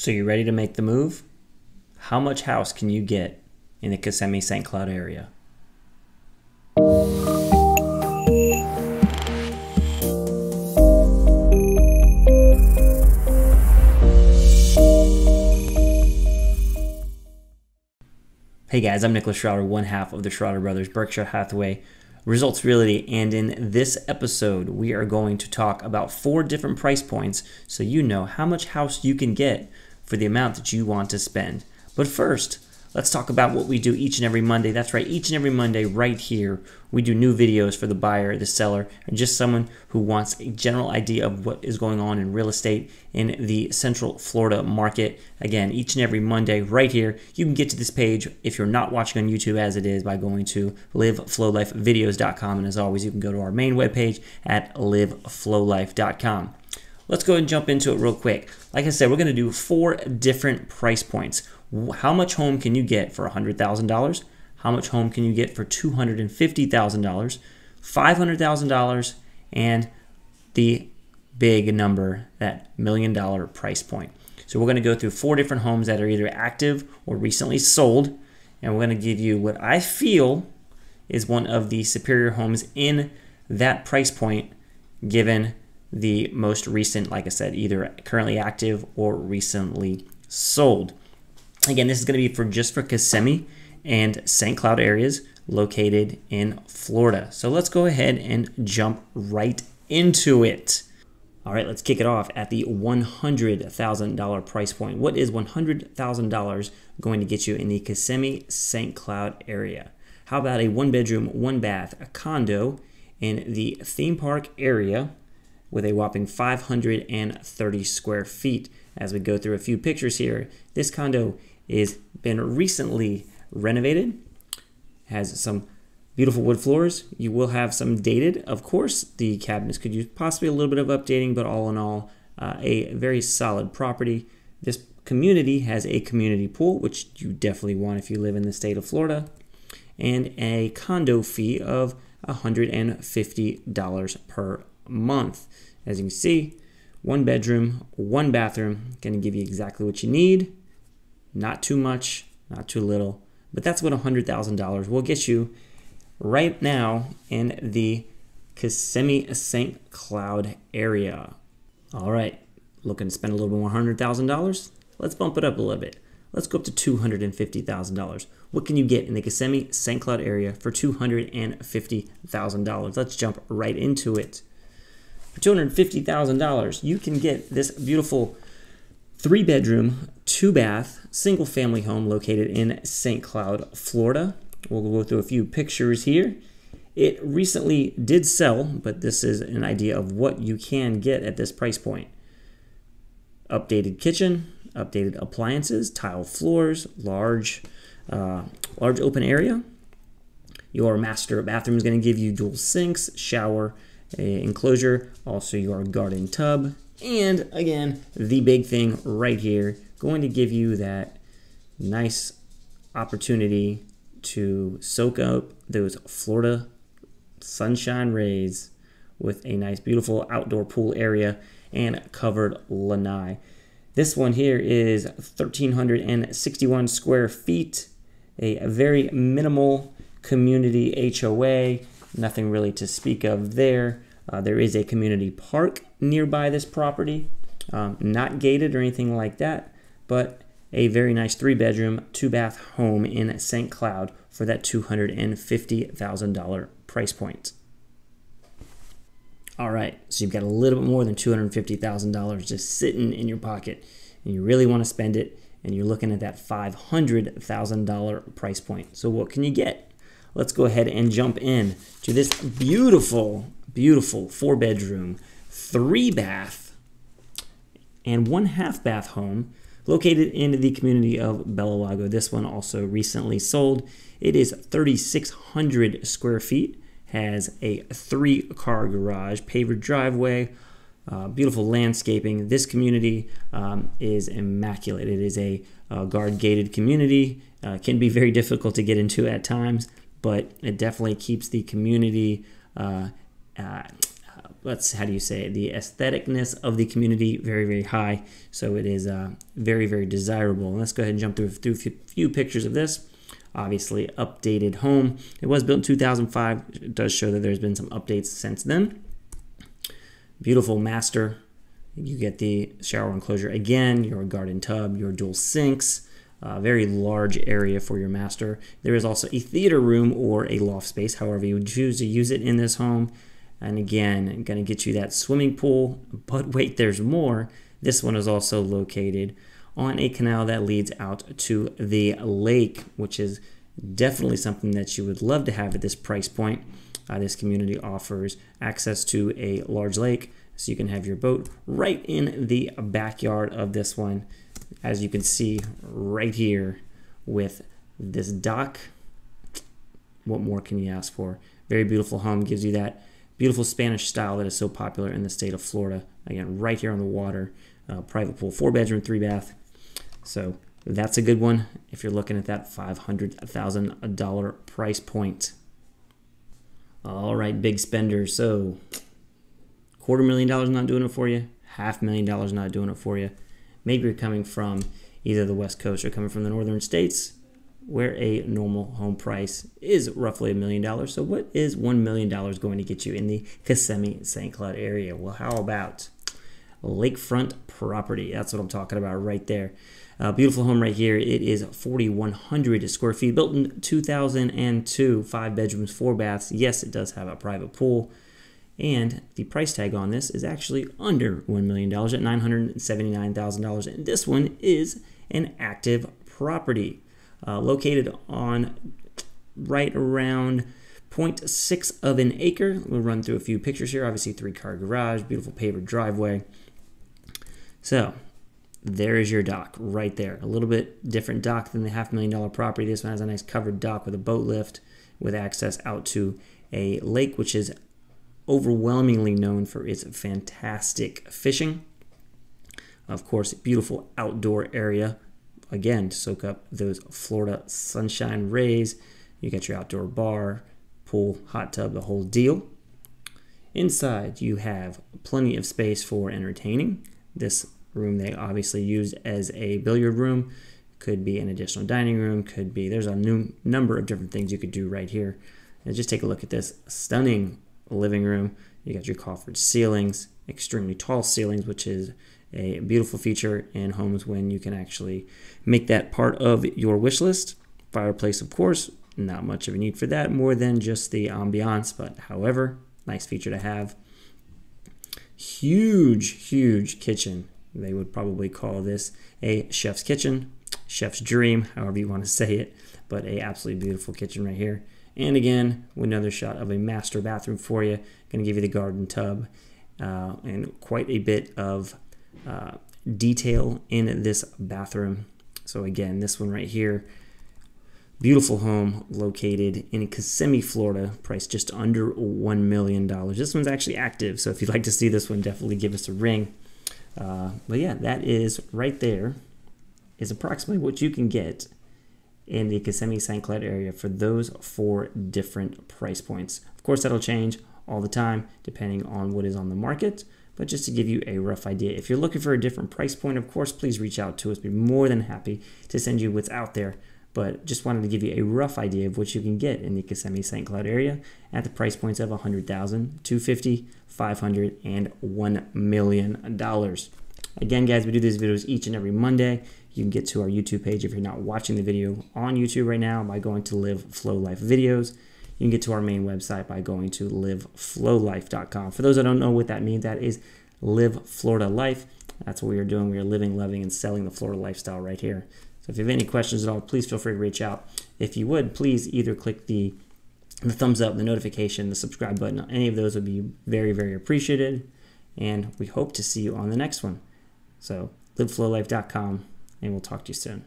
So you're ready to make the move? How much house can you get in the Kissimmee St. Cloud area? Hey guys, I'm Nicholas Shrouder, one half of the Shrouder Brothers Berkshire Hathaway Results Realty, and in this episode, we are going to talk about four different price points so you know how much house you can get for the amount that you want to spend. But first, let's talk about what we do each and every Monday. That's right, each and every Monday, right here, we do new videos for the buyer, the seller, and just someone who wants a general idea of what is going on in real estate in the Central Florida market. Again, each and every Monday, right here, you can get to this page if you're not watching on YouTube as it is by going to liveflolifevideos.com. And as always, you can go to our main webpage at liveflolife.com. Let's go and jump into it real quick. Like I said, we're going to do four different price points. How much home can you get for $100,000? How much home can you get for $250,000? $500,000 and the big number, that million dollar price point. So we're going to go through four different homes that are either active or recently sold, and we're going to give you what I feel is one of the superior homes in that price point given the most recent, like I said, either currently active or recently sold. Again, this is going to be for just for Kissimmee and St. Cloud areas located in Florida. So let's go ahead and jump right into it. All right, let's kick it off at the $100,000 price point. What is $100,000 going to get you in the Kissimmee St. Cloud area? How about a one bedroom, one bath, a condo in the theme park area with a whopping 530 square feet? As we go through a few pictures here, this condo is been recently renovated, has some beautiful wood floors. You will have some dated, of course. The cabinets could use possibly a little bit of updating, but all in all, uh, a very solid property. This community has a community pool, which you definitely want if you live in the state of Florida, and a condo fee of $150 per month. As you can see, one bedroom, one bathroom, to give you exactly what you need. Not too much, not too little, but that's what $100,000 will get you right now in the Kissimmee St. Cloud area. All right, looking to spend a little bit more $100,000? Let's bump it up a little bit. Let's go up to $250,000. What can you get in the Kissimmee St. Cloud area for $250,000? Let's jump right into it. For $250,000, you can get this beautiful three bedroom, two bath, single family home located in St. Cloud, Florida. We'll go through a few pictures here. It recently did sell, but this is an idea of what you can get at this price point. Updated kitchen, updated appliances, tile floors, large, uh, large open area. Your master bathroom is going to give you dual sinks, shower, enclosure, also your garden tub, and again, the big thing right here, going to give you that nice opportunity to soak up those Florida sunshine rays with a nice, beautiful outdoor pool area and covered lanai. This one here is 1,361 square feet, a very minimal community HOA, nothing really to speak of there. Uh, there is a community park nearby this property, um, not gated or anything like that, but a very nice three bedroom, two bath home in St. Cloud for that $250,000 price point. All right, so you've got a little bit more than $250,000 just sitting in your pocket, and you really want to spend it, and you're looking at that $500,000 price point. So, what can you get? Let's go ahead and jump in to this beautiful beautiful four bedroom, three bath, and one half bath home located in the community of Bella Lago. This one also recently sold. It is 3,600 square feet, has a three car garage, paved driveway, uh, beautiful landscaping. This community um, is immaculate. It is a uh, guard gated community. Uh, can be very difficult to get into at times, but it definitely keeps the community uh, uh, let's how do you say it? The aestheticness of the community very very high, so it is uh, very very desirable. Let's go ahead and jump through through a few pictures of this. Obviously, updated home. It was built in 2005. It does show that there's been some updates since then. Beautiful master. You get the shower enclosure again, your garden tub, your dual sinks. A very large area for your master. There is also a theater room or a loft space, however you choose to use it in this home. And again, going to get you that swimming pool. But wait, there's more. This one is also located on a canal that leads out to the lake, which is definitely something that you would love to have at this price point. Uh, this community offers access to a large lake, so you can have your boat right in the backyard of this one as you can see right here with this dock. What more can you ask for? Very beautiful home, gives you that beautiful Spanish style that is so popular in the state of Florida. Again, right here on the water, uh, private pool, four bedroom, three bath. So that's a good one if you're looking at that $500,000 price point. All right, big spender. So quarter million dollars not doing it for you, half million dollars not doing it for you maybe you're coming from either the West Coast or coming from the northern states where a normal home price is roughly a million dollars. So what is one million dollars going to get you in the Kissimmee St. Cloud area? Well, how about lakefront property? That's what I'm talking about right there. Beautiful home right here. It is 4,100 square feet, built in 2002, five bedrooms, four baths. Yes, it does have a private pool. And the price tag on this is actually under $1 million at $979,000. And this one is an active property uh, located on right around 0.6 of an acre. We'll run through a few pictures here. Obviously, three car garage, beautiful paved driveway. So, there is your dock right there. A little bit different dock than the half million dollar property. This one has a nice covered dock with a boat lift with access out to a lake, which is overwhelmingly known for its fantastic fishing. Of course, beautiful outdoor area. Again, to soak up those Florida sunshine rays. You got your outdoor bar, pool, hot tub, the whole deal. Inside, you have plenty of space for entertaining. This room they obviously used as a billiard room. Could be an additional dining room, could be, there's a new number of different things you could do right here. And just take a look at this stunning living room. You got your coffered ceilings, extremely tall ceilings, which is a beautiful feature in homes when you can actually make that part of your wish list. Fireplace, of course, not much of a need for that, more than just the ambiance, but however, nice feature to have. Huge, huge kitchen. They would probably call this a chef's kitchen, chef's dream, however you want to say it, but a absolutely beautiful kitchen right here. And again, another shot of a master bathroom for you. Going to give you the garden tub uh, and quite a bit of uh, detail in this bathroom. So again, this one right here, beautiful home located in Kissimmee, Florida, priced just under $1 million. This one's actually active, so if you'd like to see this one, definitely give us a ring. Uh, but yeah, that is right there is approximately what you can get in the Kissimmee St. Cloud area for those four different price points. Of course, that'll change all the time depending on what is on the market. But just to give you a rough idea, if you're looking for a different price point, of course, please reach out to us. We'd be more than happy to send you what's out there. But just wanted to give you a rough idea of what you can get in the Kissimmee St. Cloud area at the price points of 100,000, 250, 500, and 1 million dollars. Again, guys, we do these videos each and every Monday. You can get to our YouTube page if you're not watching the video on YouTube right now by going to Live Flo Life Videos. You can get to our main website by going to liveflolife.com. For those that don't know what that means, that is Live Florida Life. That's what we are doing. We are living, loving, and selling the Florida lifestyle right here. So if you have any questions at all, please feel free to reach out. If you would, please either click the the thumbs up, the notification, the subscribe button. Any of those would be very, very appreciated. And we hope to see you on the next one. So liveflolife.com, and we'll talk to you soon.